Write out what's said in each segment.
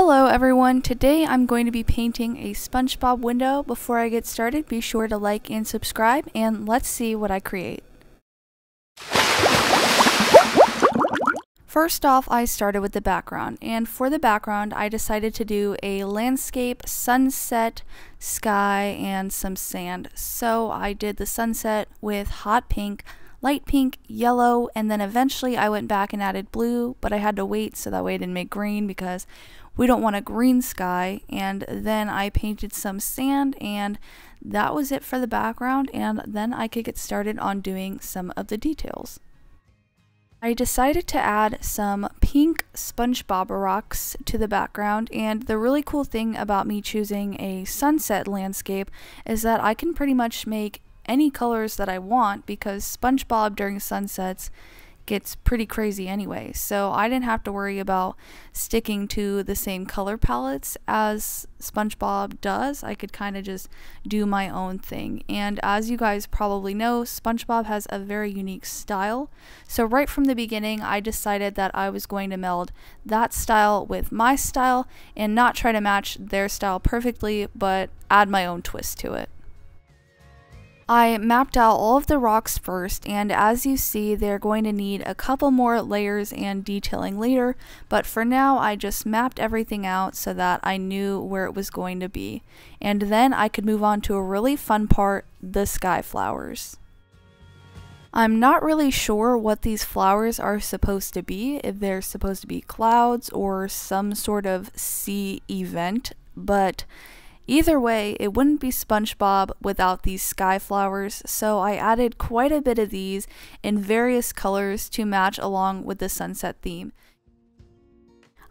Hello everyone, today I'm going to be painting a SpongeBob window. Before I get started, be sure to like and subscribe and let's see what I create. First off, I started with the background, and for the background, I decided to do a landscape, sunset, sky, and some sand. So I did the sunset with hot pink, light pink, yellow, and then eventually I went back and added blue, but I had to wait so that way I didn't make green because we don't want a green sky. And then I painted some sand, and that was it for the background. And then I could get started on doing some of the details. I decided to add some pink SpongeBob rocks to the background and the really cool thing about me choosing a sunset landscape is that I can pretty much make any colors that I want because SpongeBob during sunsets gets pretty crazy anyway. So I didn't have to worry about sticking to the same color palettes as SpongeBob does. I could kind of just do my own thing. And as you guys probably know, SpongeBob has a very unique style. So right from the beginning, I decided that I was going to meld that style with my style and not try to match their style perfectly, but add my own twist to it. I mapped out all of the rocks first and as you see they're going to need a couple more layers and detailing later but for now I just mapped everything out so that I knew where it was going to be and then I could move on to a really fun part, the sky flowers. I'm not really sure what these flowers are supposed to be, if they're supposed to be clouds or some sort of sea event, but Either way, it wouldn't be SpongeBob without these sky flowers, so I added quite a bit of these in various colors to match along with the sunset theme.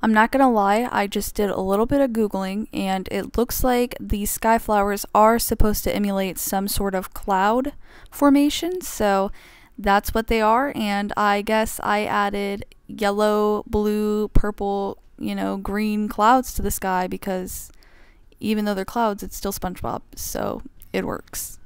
I'm not gonna lie, I just did a little bit of googling and it looks like these sky flowers are supposed to emulate some sort of cloud formation, so that's what they are and I guess I added yellow, blue, purple, you know, green clouds to the sky because even though they're clouds, it's still SpongeBob, so it works.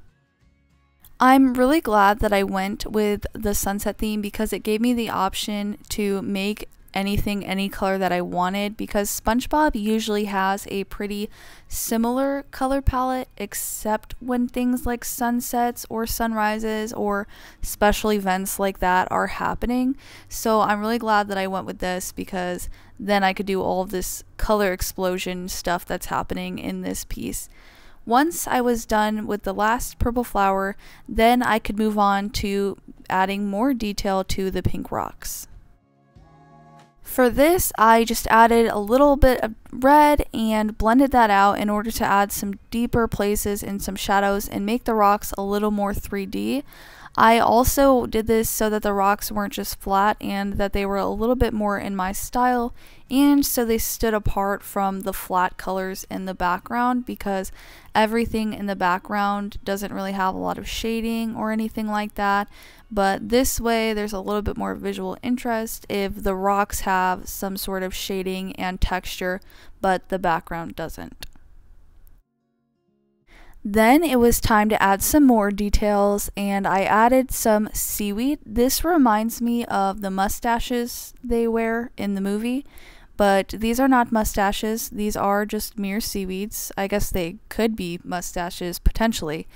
I'm really glad that I went with the sunset theme because it gave me the option to make anything any color that I wanted because SpongeBob usually has a pretty similar color palette except when things like sunsets or sunrises or special events like that are happening. So I'm really glad that I went with this because then I could do all of this color explosion stuff that's happening in this piece. Once I was done with the last purple flower, then I could move on to adding more detail to the pink rocks. For this, I just added a little bit of red and blended that out in order to add some deeper places and some shadows and make the rocks a little more 3D. I also did this so that the rocks weren't just flat and that they were a little bit more in my style and so they stood apart from the flat colors in the background because everything in the background doesn't really have a lot of shading or anything like that but this way there's a little bit more visual interest if the rocks have some sort of shading and texture but the background doesn't. Then it was time to add some more details and I added some seaweed. This reminds me of the mustaches they wear in the movie, but these are not mustaches. These are just mere seaweeds. I guess they could be mustaches potentially,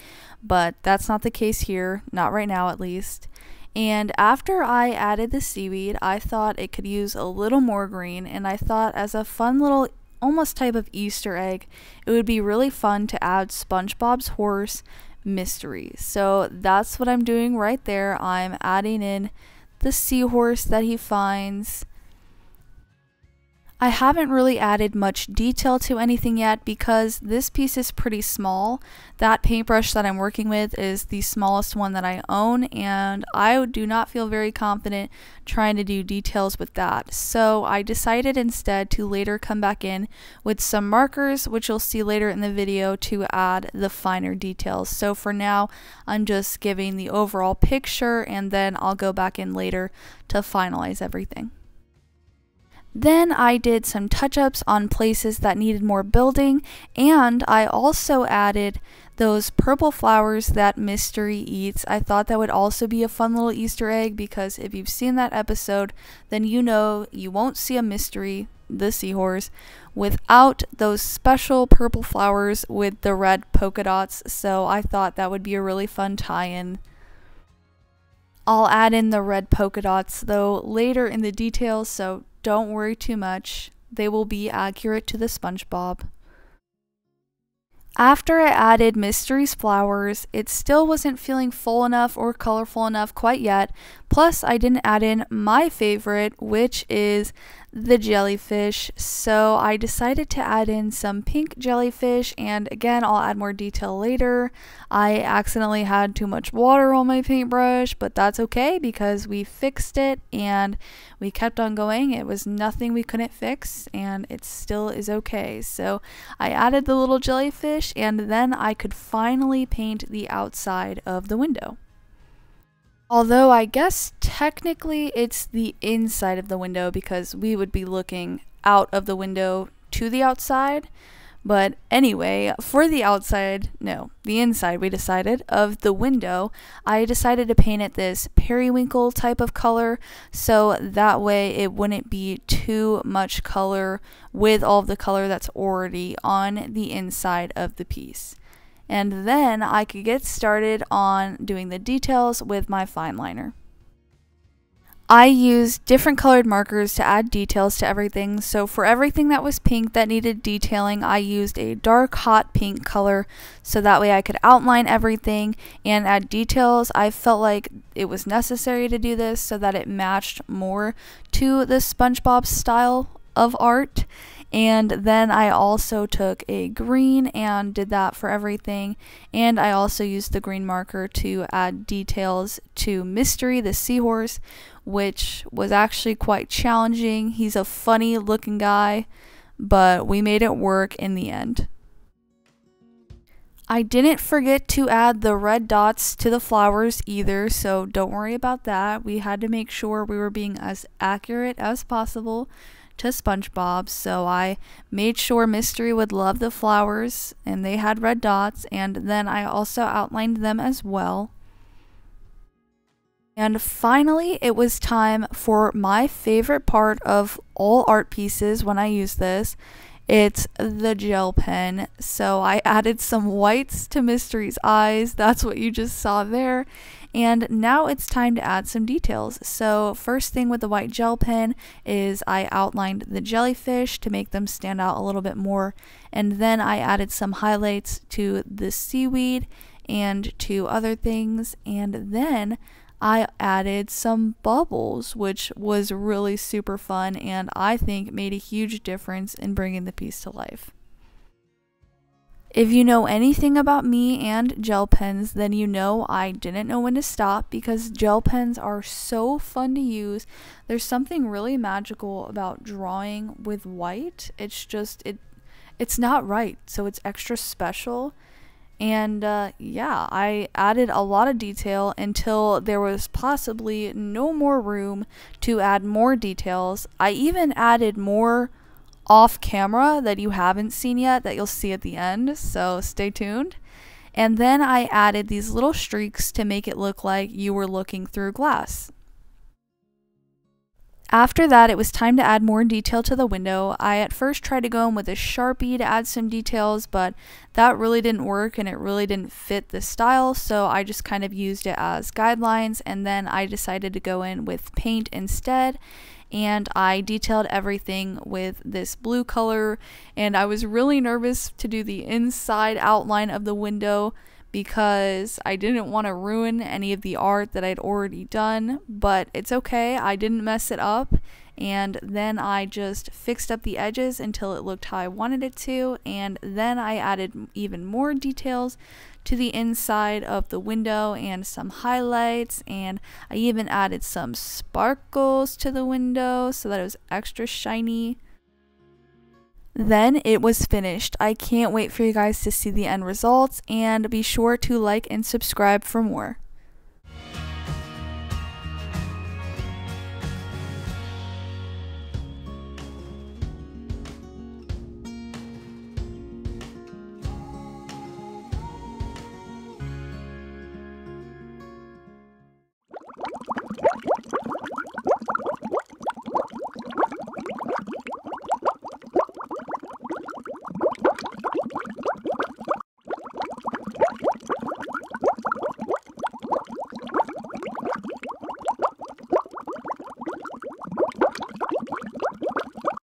but that's not the case here, not right now at least. And after I added the seaweed, I thought it could use a little more green and I thought as a fun little almost type of Easter egg, it would be really fun to add SpongeBob's horse mystery. So that's what I'm doing right there. I'm adding in the seahorse that he finds I haven't really added much detail to anything yet because this piece is pretty small. That paintbrush that I'm working with is the smallest one that I own and I do not feel very confident trying to do details with that. So I decided instead to later come back in with some markers which you'll see later in the video to add the finer details. So for now I'm just giving the overall picture and then I'll go back in later to finalize everything. Then I did some touch ups on places that needed more building, and I also added those purple flowers that Mystery eats. I thought that would also be a fun little Easter egg because if you've seen that episode, then you know you won't see a mystery the seahorse without those special purple flowers with the red polka dots, so I thought that would be a really fun tie-in. I'll add in the red polka dots though later in the details, so don't worry too much. They will be accurate to the SpongeBob. After I added Mystery's flowers, it still wasn't feeling full enough or colorful enough quite yet. Plus, I didn't add in my favorite, which is the jellyfish. So I decided to add in some pink jellyfish, and again, I'll add more detail later. I accidentally had too much water on my paintbrush, but that's okay because we fixed it and we kept on going. It was nothing we couldn't fix, and it still is okay. So I added the little jellyfish, and then I could finally paint the outside of the window. Although I guess technically it's the inside of the window because we would be looking out of the window to the outside. But anyway, for the outside, no, the inside, we decided, of the window, I decided to paint it this periwinkle type of color so that way it wouldn't be too much color with all the color that's already on the inside of the piece and then I could get started on doing the details with my fine liner. I used different colored markers to add details to everything, so for everything that was pink that needed detailing, I used a dark hot pink color so that way I could outline everything and add details. I felt like it was necessary to do this so that it matched more to the SpongeBob style of art and then I also took a green and did that for everything. And I also used the green marker to add details to Mystery, the seahorse, which was actually quite challenging. He's a funny looking guy, but we made it work in the end. I didn't forget to add the red dots to the flowers either, so don't worry about that. We had to make sure we were being as accurate as possible to SpongeBob, so I made sure Mystery would love the flowers and they had red dots, and then I also outlined them as well. And finally, it was time for my favorite part of all art pieces when I use this. It's the gel pen. So I added some whites to Mystery's eyes. That's what you just saw there. And now it's time to add some details. So first thing with the white gel pen is I outlined the jellyfish to make them stand out a little bit more. And then I added some highlights to the seaweed and to other things. And then I added some bubbles, which was really super fun and I think made a huge difference in bringing the piece to life. If you know anything about me and gel pens, then you know I didn't know when to stop because gel pens are so fun to use. There's something really magical about drawing with white. It's just it it's not right, so it's extra special. And uh, yeah, I added a lot of detail until there was possibly no more room to add more details. I even added more off camera that you haven't seen yet that you'll see at the end, so stay tuned. And then I added these little streaks to make it look like you were looking through glass. After that, it was time to add more detail to the window. I at first tried to go in with a Sharpie to add some details, but that really didn't work and it really didn't fit the style, so I just kind of used it as guidelines and then I decided to go in with paint instead and I detailed everything with this blue color and I was really nervous to do the inside outline of the window because I didn't want to ruin any of the art that I'd already done, but it's okay. I didn't mess it up and then I just fixed up the edges until it looked how I wanted it to and then I added even more details to the inside of the window and some highlights and I even added some sparkles to the window so that it was extra shiny. Then it was finished. I can't wait for you guys to see the end results and be sure to like and subscribe for more.